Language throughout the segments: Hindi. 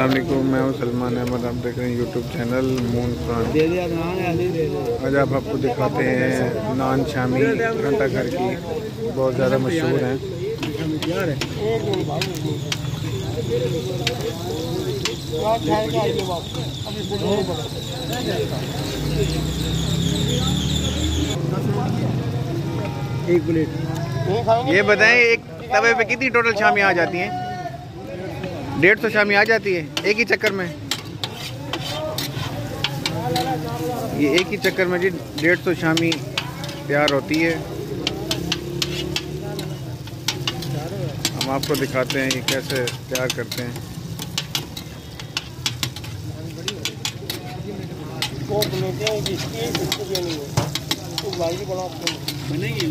अलैक्म मैं हूँ सलमान अहमद। आप देख रहे हैं यूट्यूब चैनल मून दे आज आप आपको दिखाते हैं नान शामी घंटा घर की। बहुत ज़्यादा मशहूर हैं। एक प्लेट ये बताएँ, एक तवे पे कितनी टोटल शामी आ जाती हैं? डेढ़ सौ शामी आ जाती है, एक ही चक्कर में? ये एक ही चक्कर में जी, डेढ़ सौ शामी तैयार होती है। हम आपको दिखाते हैं ये कैसे तैयार करते हैं। बनेगी।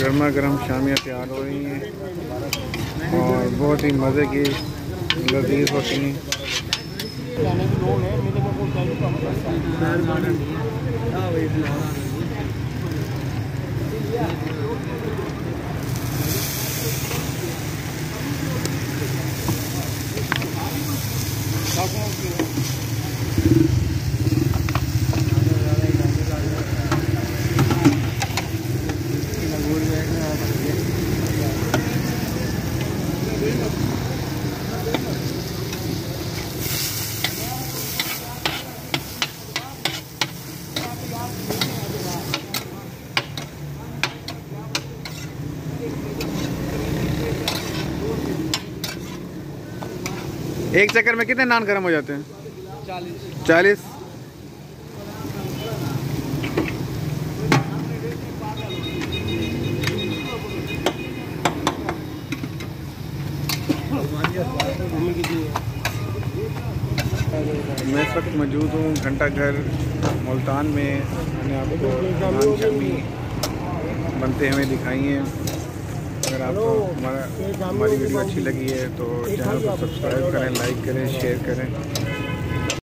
गर्मा गर्म शामियाँ तैयार हो रही हैं और बहुत ही मज़े की लजीज होती हैं। है एक चक्कर में कितने नान गर्म हो जाते हैं? चालीस। मैं इस वक्त मौजूद हूँ घंटा घर मुल्तान में। मैंने आपको नान शमी बनते हुए दिखाई हैं। अगर आपको हमारा हमारी वीडियो अच्छी लगी है तो चैनल को सब्सक्राइब करें लाइक करें शेयर करें।